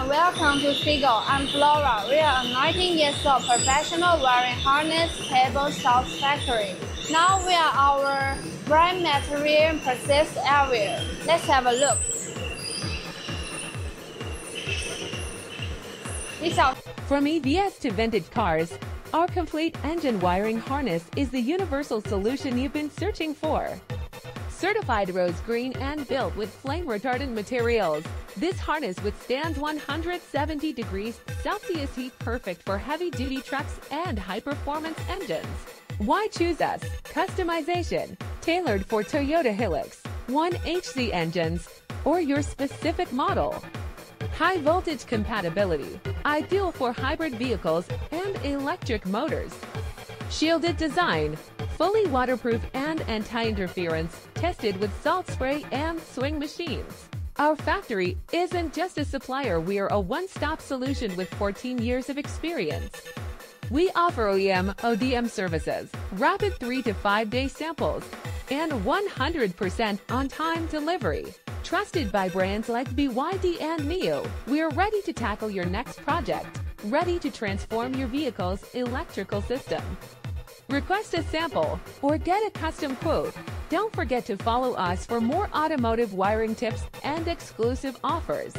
and welcome to SIGOR. I'm Flora. We are a 19 years old professional wiring harness cable sales factory. Now we are our brand material process area. Let's have a look. From EVS to vintage cars, our complete engine wiring harness is the universal solution you've been searching for. Certified RoHS green and built with flame retardant materials, this harness withstands 170 degrees Celsius heat perfect for heavy duty trucks and high performance engines. Why choose us? Customization, tailored for Toyota Hilux, 1HZ engines, or your specific model. High voltage compatibility, ideal for hybrid vehicles and electric motors. Shielded design, fully waterproof and anti-interference, tested with salt spray and swing machines. Our factory isn't just a supplier, we are a one-stop solution with 14 years of experience. We offer OEM ODM services, rapid 3 to 5 day samples, and 100% on time delivery. Trusted by brands like BYD and NIO, we are ready to tackle your next project, ready to transform your vehicle's electrical system. Request a sample or get a custom quote. Don't forget to follow us for more automotive wiring tips and exclusive offers.